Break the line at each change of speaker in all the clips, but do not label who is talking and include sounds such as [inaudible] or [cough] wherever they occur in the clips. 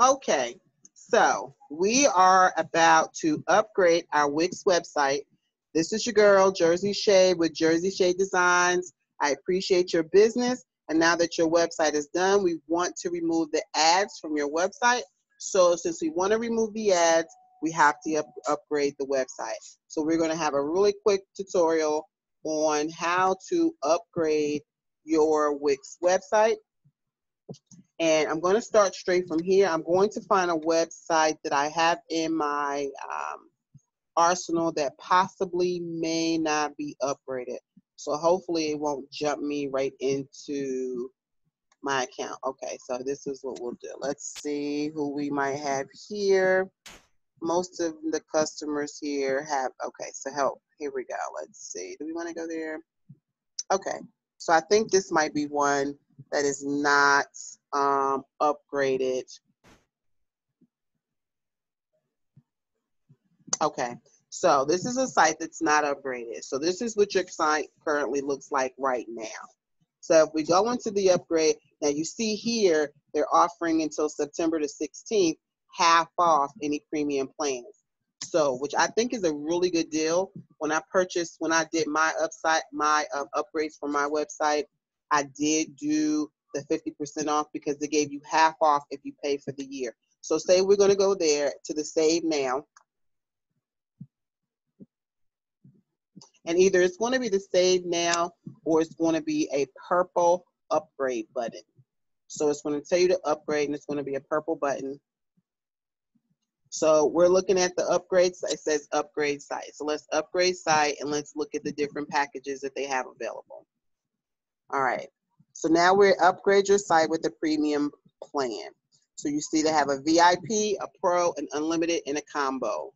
Okay, so we are about to upgrade our Wix website. This is your girl, Jersey Shey with Jersey Shey Designs. I appreciate your business. And now that your website is done, we want to remove the ads from your website. So since we want to remove the ads, we have to up upgrade the website. So we're going to have a really quick tutorial on how to upgrade your Wix website. And I'm going to start straight from here. I'm going to find a website that I have in my um, arsenal that possibly may not be upgraded. So hopefully it won't jump me right into my account. Okay, so this is what we'll do. Let's see who we might have here. Most of the customers here have, okay, so help, here we go. Let's see, do we wanna go there? Okay, so I think this might be one that is not um, upgraded. Okay, so this is a site that's not upgraded. So this is what your site currently looks like right now. So if we go into the upgrade, now you see here, they're offering until September the 16th, half off any premium plans. So, which I think is a really good deal. When I purchased, when I did my upside, my um, upgrades for my website, I did do the 50% off because they gave you half off if you pay for the year. So say we're gonna go there to the save now. And either it's gonna be the save now or it's gonna be a purple upgrade button. So it's gonna tell you to upgrade and it's gonna be a purple button. So we're looking at the upgrades. It says upgrade site. So let's upgrade site and let's look at the different packages that they have available. All right. So now we're upgrade your site with the premium plan. So you see they have a VIP, a pro, an unlimited, and a combo.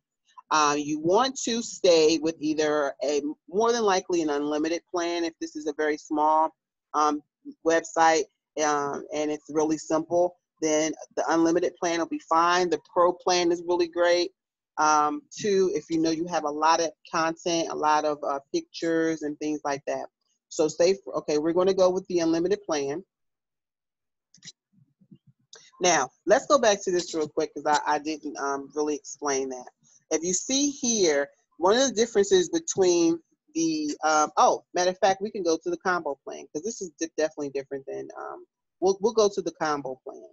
Um, you want to stay with either a more than likely an unlimited plan if this is a very small um, website um, and it's really simple then the unlimited plan will be fine the pro plan is really great um, two if you know you have a lot of content a lot of uh, pictures and things like that so say, okay, we're going to go with the unlimited plan. Now, let's go back to this real quick because I, I didn't um, really explain that. If you see here, one of the differences between the, um, oh, matter of fact, we can go to the combo plan because this is definitely different than, um, we'll, we'll go to the combo plan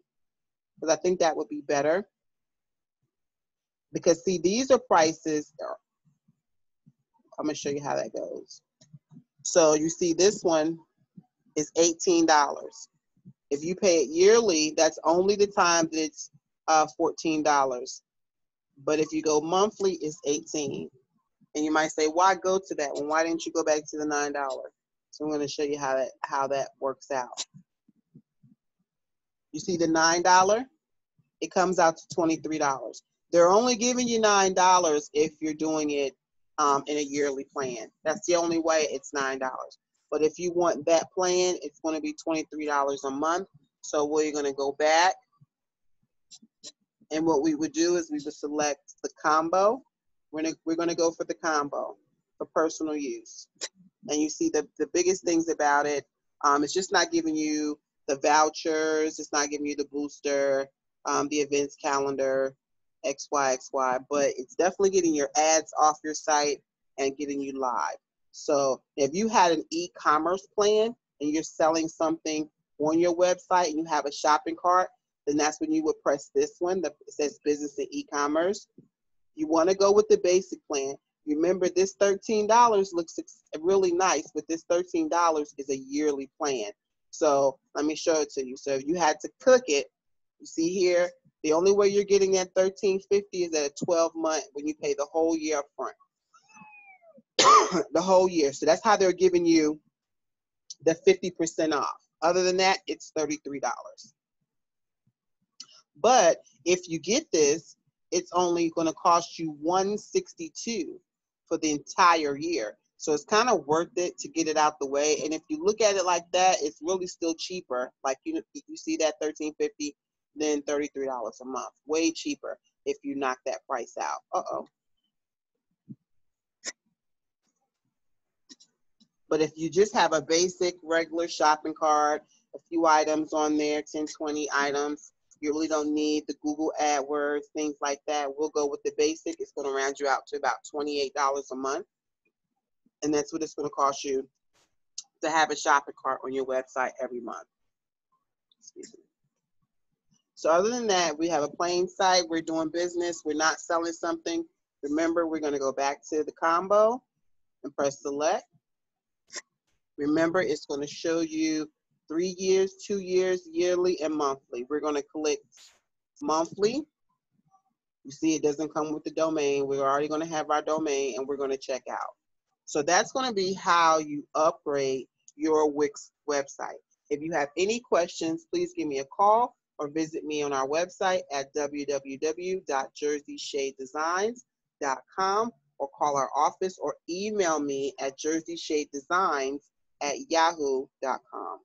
because I think that would be better. Because see, these are prices, I'm gonna show you how that goes. So you see this one is $18. If you pay it yearly, that's only the time that it's uh, $14. But if you go monthly, it's 18. And you might say, why go to that one? Why didn't you go back to the $9? So I'm going to show you how that, how that works out. You see the $9? It comes out to $23. They're only giving you $9 if you're doing it um, in a yearly plan. That's the only way it's $9. But if you want that plan, it's going to be $23 a month. So we're going to go back. And what we would do is we would select the combo. We're going to, we're going to go for the combo for personal use. And you see the, the biggest things about it, um, it's just not giving you the vouchers, it's not giving you the booster, um, the events calendar, X, Y, X, Y, but it's definitely getting your ads off your site and getting you live. So if you had an e-commerce plan and you're selling something on your website and you have a shopping cart, then that's when you would press this one that says business and e-commerce. You want to go with the basic plan. Remember, this $13 looks really nice, but this $13 is a yearly plan. So let me show it to you. So if you had to cook it, you see here, the only way you're getting that 1350 is at a 12 month when you pay the whole year up front. [coughs] the whole year. So that's how they're giving you the 50% off. Other than that, it's $33. But if you get this, it's only going to cost you 162 for the entire year. So it's kind of worth it to get it out the way. And if you look at it like that, it's really still cheaper. Like you you see that 1350 than $33 a month. Way cheaper if you knock that price out. Uh-oh. But if you just have a basic regular shopping cart, a few items on there, 10, 20 items, You really don't need the Google AdWords, things like that. We'll go with the basic. It's going to round you out to about $28 a month. And that's what it's going to cost you to have a shopping cart on your website every month. Excuse me. So other than that, we have a plain site. We're doing business. We're not selling something. Remember, we're going to go back to the combo and press select. Remember, it's going to show you three years, two years, yearly, and monthly. We're going to click monthly. You see, it doesn't come with the domain. We're already going to have our domain, and we're going to check out. So that's going to be how you upgrade your Wix website. If you have any questions, please give me a call or visit me on our website at www.jerseysheydesigns.com or call our office or email me at jerseySheyDesigns at yahoo.com.